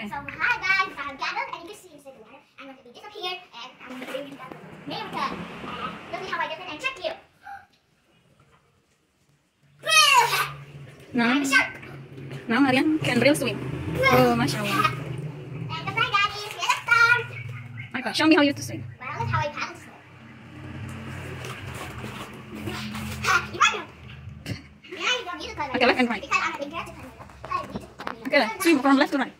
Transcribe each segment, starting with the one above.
Okay. So hi guys, I'm gathered and you can see inside the water. I'm going to be disappeared and I'm going to bring you down to America. And look at how I did it and check you. Now, I'm a shark. now Marian can real swim. Oh, Allah. And goodbye see you next time. Okay, show me how you to swim. Well, that's how I paddle slow. Ha, you might know. Yeah, you don't need to climb Okay, left and right. Because I'm not being to climb it. I need to climb it. Okay, swim from left to right.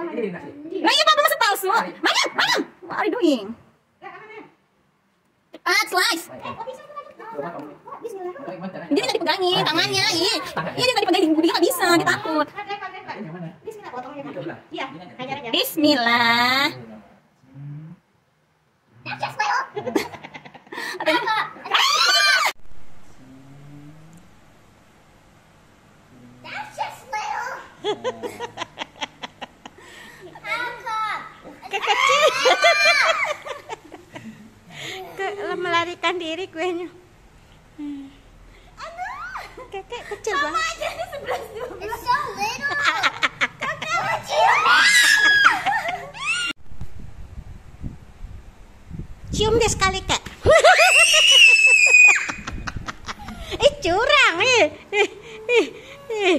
Maya, papa masuk palsu. Maya, Maya, what are you doing? Cepat, slice. Dia nggak dipegangin tangannya, ih. Iya, dia nggak dipegangin, dia nggak bisa, dia takut. Bismillah. That's Ke melarikan diri kuenya. Kakek kecil banget. It's so little. Kakak kecil. Cium deh sekali kak. eh curang eh. Eh, eh, eh.